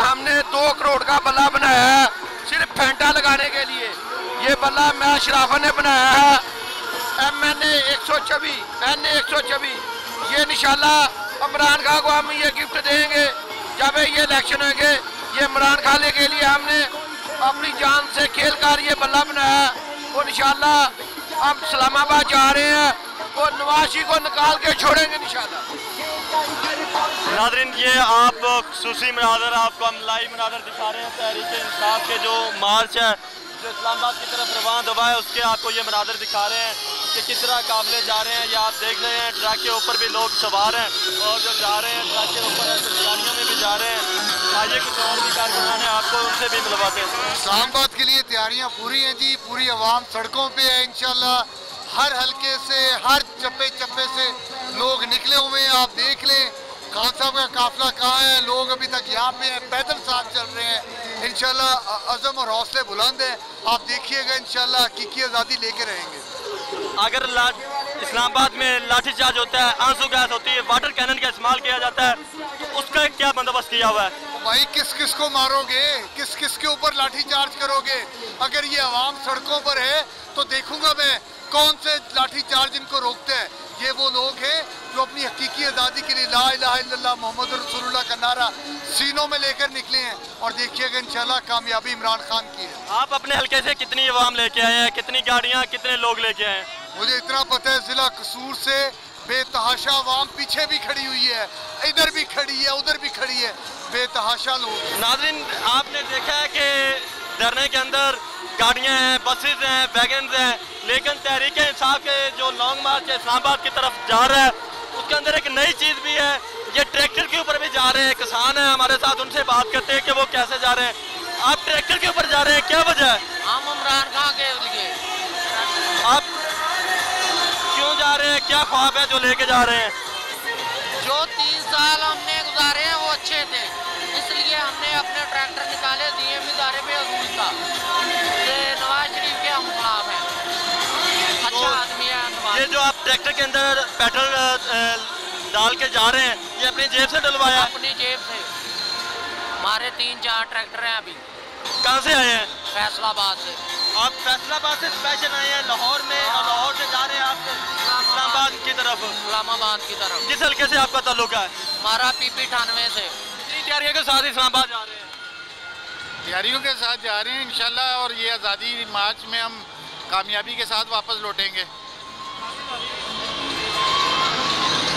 हमने दो करोड़ का बल्ला बनाया है, सिर्फ़ फेंटा लगाने के लिए। ये बल्ला मैं शराफा ने बनाया है। एम एन एक सौ छब्बीस एन एक सौ छब्बीस। ये निशाला इमरान खान को हम ये गिफ्ट देंगे। जब ये इलेक्शन होंगे, ये इमरान खान के लिए हमने अपनी जान से खेल कर ये बल्ला बनाया है। और इंशाला हम इस्लामाबाद जा रहे हैं और नवाशी को निकाल के छोड़ेंगे इंशाला नादरीन ये आप खसूसी मनाजर, आपको हम लाइव मनाजर दिखा रहे हैं तहरीक इंसाफ के जो मार्च है, जो इस्लामाबाद की तरफ़ रवान हुआ है, उसके आपको ये मनाजर दिखा रहे हैं कि किस तरह काफिले जा रहे हैं। ये आप देख रहे हैं, ट्रक के ऊपर भी लोग सवार हैं और जो जा रहे हैं, ट्रक के ऊपर ऐसे गाड़ियों में भी जा रहे हैं। आइए कुछ और भी कारकुनान हैं आपको उनसे भी मिलवाते हैं। इस्लामाबाद के लिए तैयारियाँ पूरी हैं जी, पूरी आवाम सड़कों पर है, इंशाल्लाह। हर हल्के से, हर चप्पे चप्पे से लोग निकले हुए हैं आप देख लें। खान साहब का काफिला कहाँ है? लोग अभी तक यहाँ पे हैं पैदल साथ चल रहे हैं। इंशाल्लाह अज़म और हौसले बुलंद हैं। आप देखिएगा इंशाल्लाह हकीकी आज़ादी लेके रहेंगे। अगर इस्लामाबाद में लाठीचार्ज होता है आँसू गैस होती है वाटर कैनन का इस्तेमाल किया जाता है तो उसका क्या बंदोबस्त किया हुआ है? भाई किस किस को मारोगे? किस किस के ऊपर लाठी चार्ज करोगे? अगर ये आवाम सड़कों पर है तो देखूँगा मैं कौन से लाठी चार्ज इनको रोकते हैं। ये वो लोग हैं जो अपनी हकीकी आज़ादी के लिए ला इला मोहम्मद रसूलुल्लाह का नारा सीनों में लेकर निकले हैं और देखिएगा इंशाल्लाह कामयाबी इमरान खान की है। आप अपने हल्के से कितनी आवाम लेके आए हैं? कितनी गाड़ियाँ कितने लोग लेके आए हैं? मुझे इतना पता है ज़िला कसूर से बेतहाशा आवाम पीछे भी खड़ी हुई है इधर भी खड़ी है उधर भी खड़ी है। बेतहाशा लोग नाजरीन आपने देखा है कि धरने के अंदर गाड़ियाँ हैं बसेज हैं वैगन हैं लेकिन तहरीक इंसाफ के जो लॉन्ग मार्च है इस्लामाबाद की तरफ़ जा रहा है उसके अंदर एक नई चीज़ भी है ये ट्रैक्टर के ऊपर भी जा रहे हैं किसान हैं हमारे साथ उनसे बात करते हैं कि वो कैसे जा रहे हैं। आप ट्रैक्टर के ऊपर जा रहे हैं क्या वजह है? हम इमरान खान के लिए। आप क्यों जा रहे हैं? क्या ख्वाब है जो लेके जा रहे हैं? जो जो आप ट्रैक्टर के अंदर पेट्रोल डाल के जा रहे हैं ये अपनी जेब से डलवाया? अपनी जेब से। हमारे तीन चार ट्रैक्टर हैं अभी। कहाँ से आए हैं? फैसलाबाद से। आप फैसलाबाद से स्पेशल आए हैं लाहौर में और लाहौर से जा रहे हैं आप इस्लामाबाद की तरफ़। इस्लामाबाद की तरफ़। किस हल्के से आपका ताल्लुक है? हमारा पीपी अठानवे से। कितनी तैयारियों के साथ इस्लामाबाद जा रहे हैं। तैयारियों के साथ जा रहे हैं इंशाल्लाह और ये आज़ादी मार्च में हम कामयाबी के साथ वापस लौटेंगे।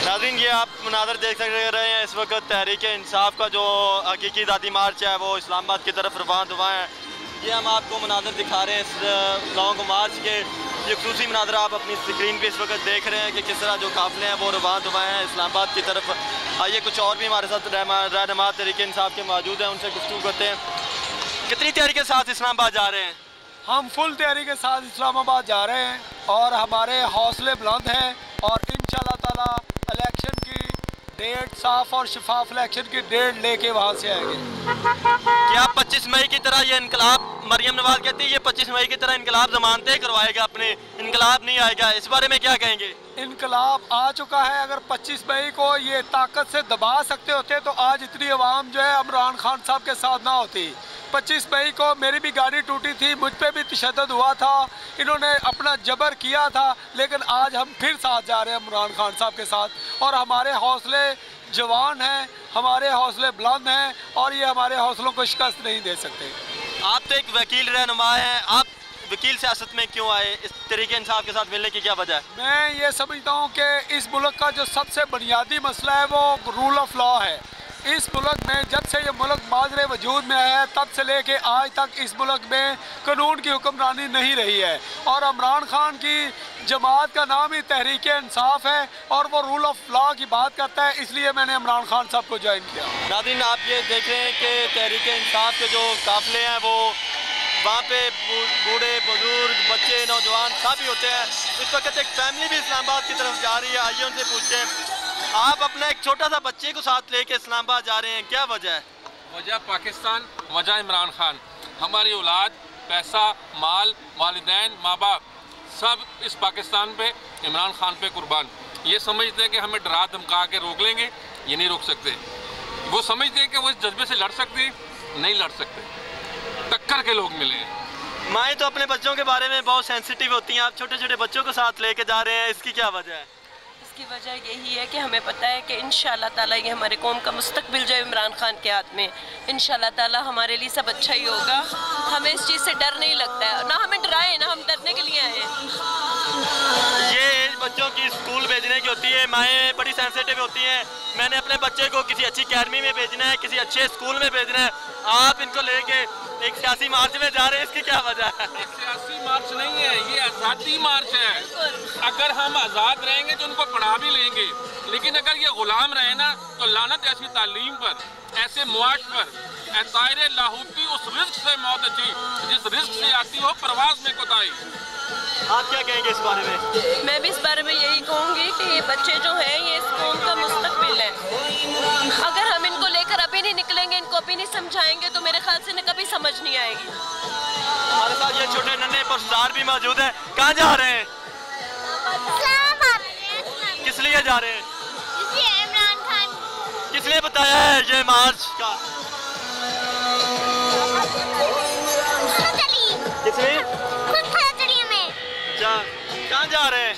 नाजिन ये आप मनाजर देख सक रहे हैं, इस वक्त तहरीक इंसाफ का जो हकीकी दादी मार्च है, वो इस्लामाबाद की तरफ़ रवान हुआ है। ये हम आपको मनाजर दिखा रहे हैं इस लॉन्ग मार्च के। ये खसूसी मनाजर आप अपनी स्क्रीन पे इस वक्त देख रहे हैं कि किस तरह जो काफिले हैं, वो रवान हुए हैं इस्लामाबाद की तरफ़। आइए, कुछ और भी हमारे साथ रहनमा तहरीक इंसाफ के मौजूद हैं, उनसे गुफ्तु करते हैं। कितनी तैयारी के साथ इस्लामाबाद जा रहे हैं? हम फुल तैयारी के साथ इस्लामाबाद जा रहे हैं। और हमारे हौसले बुलंद हैं और इन ताला इलेक्शन की डेट साफ़ और शफाफ इलेक्शन की डेट लेके वहाँ से आएँगे। क्या 25 मई की तरह ये इनकलाब मरियम नवाज़ कहती है ये 25 मई की तरह इनकलाब जमानते करवाएगा अपने इनकलाब नहीं आएगा इस बारे में क्या कहेंगे? इनकलाब आ चुका है अगर 25 मई को ये ताकत से दबा सकते होते तो आज इतनी आवाम जो है इमरान खान साहब के साथ ना होती। 25 मई को मेरी भी गाड़ी टूटी थी मुझ पर भी तशद हुआ था। इन्होंने अपना जबर किया था लेकिन आज हम फिर साथ जा रहे हैं इमरान खान साहब के साथ। और हमारे हौसले जवान हैं हमारे हौसले बुलंद हैं और ये हमारे हौसलों को शिकस्त नहीं दे सकते। आप तो एक वकील रहनुमा हैं। आप वकील सियासत में क्यों आए? इस तरीके इंसाफ के साथ मिलने की क्या वजह है? मैं ये समझता हूँ कि इस मुल्क का जो सबसे बुनियादी मसला है वो रूल ऑफ़ लॉ है। इस मुल्क में जब से ये मुल्क माजरे वजूद में आया है, तब से लेके आज तक इस मुल्क में कानून की हुक्मरानी नहीं रही है। और इमरान खान की जमात का नाम ही तहरीक इंसाफ है और वो रूल ऑफ़ लॉ की बात करता है, इसलिए मैंने इमरान खान साहब को ज्वाइन किया। नादिन, आप ये देख रहे हैं कि तहरीक इंसाफ के जो काफिले हैं, वो वहाँ पे बूढ़े, बुज़ुर्ग, बच्चे, नौजवान सभी होते हैं। इस वक्त एक फैमिली भी इस्लामाबाद की तरफ़ जा रही है। आइए उनसे पूछते हैं। आप अपना एक छोटा सा बच्चे को साथ लेके इस्लामाबाद जा रहे हैं क्या वजह है? वजह पाकिस्तान वजह इमरान खान। हमारी औलाद पैसा माल वालदेन माँ बाप सब इस पाकिस्तान पे इमरान खान पे कुर्बान। ये समझते हैं कि हमें डरा धमका के रोक लेंगे ये नहीं रोक सकते। वो समझते हैं कि वो इस जज्बे से लड़ सकते नहीं लड़ सकते। टक्कर के लोग मिले हैं। माएँ तो अपने बच्चों के बारे में बहुत सेंसिटिव होती हैं। आप छोटे छोटे बच्चों को साथ लेके जा रहे हैं इसकी क्या वजह है? इसकी वजह यही है कि हमें पता है कि इन ताला ये हमारे कौम का मुस्तकबिल जो इमरान खान के हाथ में। इन ताला हमारे लिए सब अच्छा ही होगा। हमें इस चीज़ से डर नहीं लगता है। ना हमें डराए, ना हम डरने के लिए आए ये बच्चों की स्कूल भेजने की होती है, माएँ बड़ी सेंसिटिव होती हैं। मैंने अपने बच्चे को किसी अच्छी अकेडमी में भेजना है, किसी अच्छे स्कूल में भेजना है। आप इनको लेके एक सियासी मार्च में जा रहे हैं, इसकी क्या वजह है? सियासी मार्च नहीं है, ये आज़ादी मार्च है। अगर हम आज़ाद रहेंगे तो उनको पढ़ा भी लेंगे। लेकिन अगर ये गुलाम रहे ना तो लानत ऐसी तालीम पर, ऐसे मुआश पर तायर लाहौती उस रिस्क से मौत अच्छी जिस रिस्क से आती हो प्रवास में कोताही आप क्या कहेंगे इस बारे में? मैं भी इस बारे में यही कहूँगी कि ये बच्चे जो हैं ये इस कौम का मुस्तकबिल है। अगर हम इनको लेकर अभी नहीं निकलेंगे इनको अभी नहीं समझाएँगे तो मेरे ख्याल से इन्हें कभी समझ नहीं आएगी। हमारे साथ ये छोटे नन्हे पुरस्कार भी मौजूद है। कहाँ जा रहे हैं? किस लिए जा रहे हैं? इमरान खान। किस लिए बताया है ये मार्च का? कहाँ जा रहे हैं?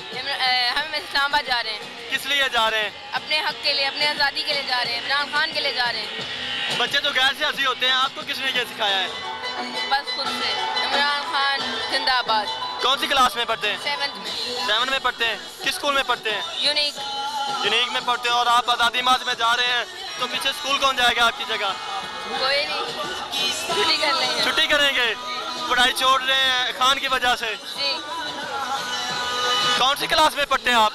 हम इस्लामाबाद जा रहे हैं। किस लिए जा रहे हैं? अपने हक के लिए अपने आज़ादी के लिए जा रहे हैं इमरान खान के लिए जा रहे हैं। बच्चे तो गैर सियासी होते हैं आपको किसने ये सिखाया है? बस खुद से इमरान खान जिंदाबाद। कौन सी क्लास में पढ़ते हैं? सेवन्थ में। सेवन में पढ़ते हैं। किस स्कूल में पढ़ते हैं? यूनिक। यूनिक में पढ़ते हैं और आप आज़ादी मार्च में जा रहे हैं तो पीछे स्कूल कौन जाएगा आपकी जगह? कोई नहीं। छुट्टी कर लेंगे। छुट्टी करेंगे। पढ़ाई छोड़ रहे हैं खान की वजह से। जी। कौन सी क्लास में पढ़ते हैं आप?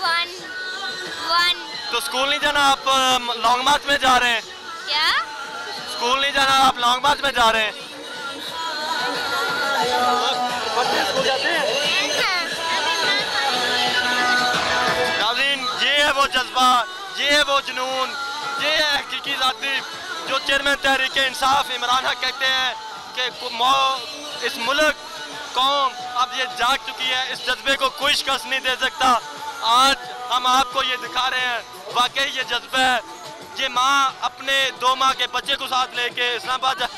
One one. तो स्कूल नहीं जाना आप लॉन्ग मार्च में जा रहे हैं। क्या? स्कूल नहीं जाना आप लॉन्ग मार्च में जा रहे हैं। पढ़ते स्कूल जाते नाज़रीन ये है वो जज्बा ये है वो जुनून ये है हकीकी जाती। जो चेयरमैन तहरीक इंसाफ इमरान हक कहते हैं कि इस मुल्क कौम अब ये जाग चुकी है इस जज्बे को कोई शिकस्त नहीं दे सकता। आज हम आपको ये दिखा रहे हैं वाकई ये जज्बा है ये माँ अपने दो माँ के बच्चे को साथ लेके इस्लामाबाद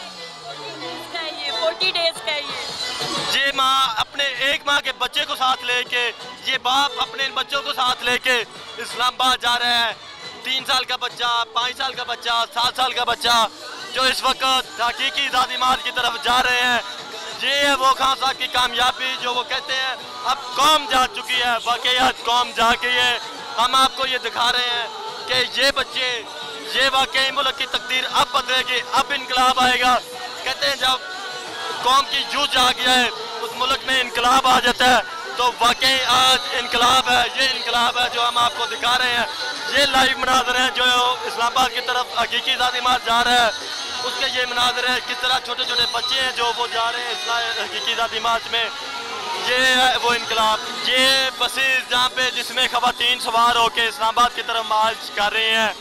ये माँ अपने एक माँ के बच्चे को साथ लेके ये बाप अपने बच्चों को साथ लेके इस्लामाबाद जा रहे हैं। तीन साल का बच्चा, पाँच साल का बच्चा, सात साल का बच्चा जो इस वक्त हकीकी दादी मार की तरफ़ जा रहे हैं। ये है वो खान साहब की कामयाबी जो वो कहते हैं, अब कौम जा चुकी है वाकई कौम जा गई है। हम आपको ये दिखा रहे हैं कि ये बच्चे, ये वाकई मुल्क की तकदीर अब बदलेगी, अब इनकलाब आएगा। कहते हैं जब कौम की जूझ आ गया है, उस मुल्क में इनकलाब आ जाता है तो वाकई आज इनकलाब है, ये इनकलाब है जो हम आपको दिखा रहे हैं। ये लाइव मनाजर हैं जो इस्लामाबाद की तरफ़ हकीकी जाती मार जा रहा है। उसके ये मनाजर है, किस तरह छोटे छोटे बच्चे हैं जो वो जा रहे हैं हकीकी जाती मार्च में। ये है वो इनकलाब। ये बसेज जहाँ पे जिसमें खवातन सवार होकर इस्लामाबाद की तरफ़ मार्च कर रही हैं।